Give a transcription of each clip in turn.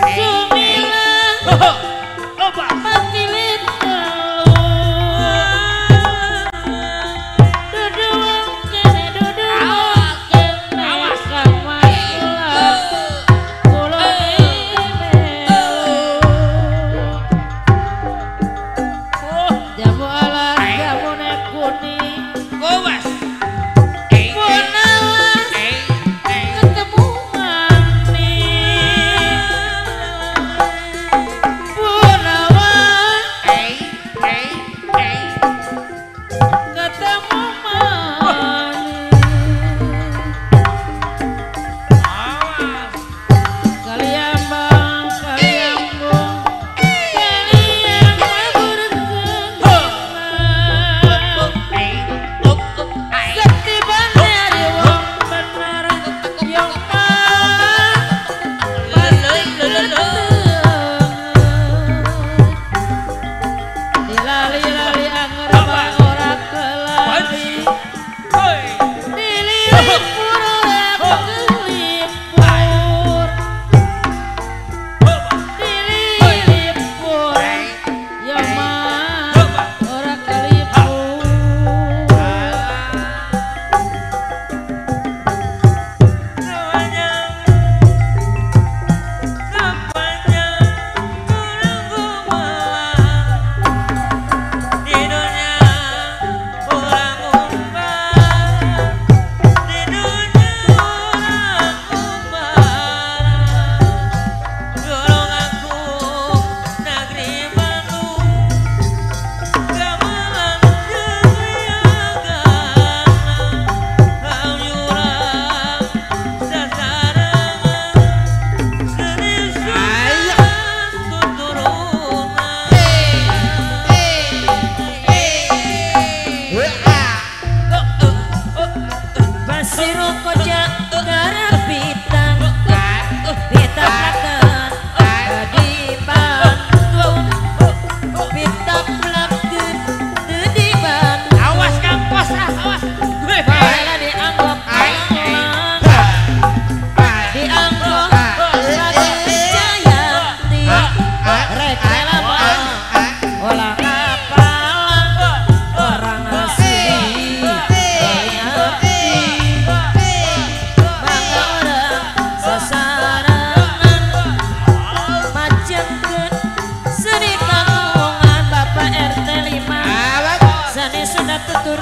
Hey.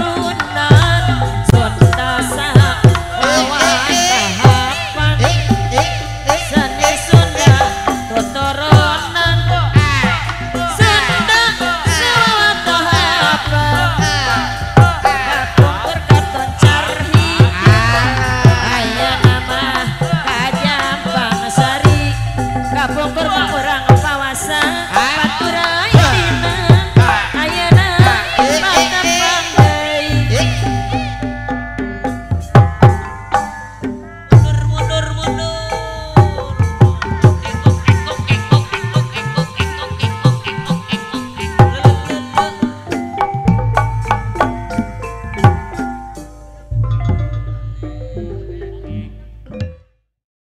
सुना